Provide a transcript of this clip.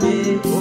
day.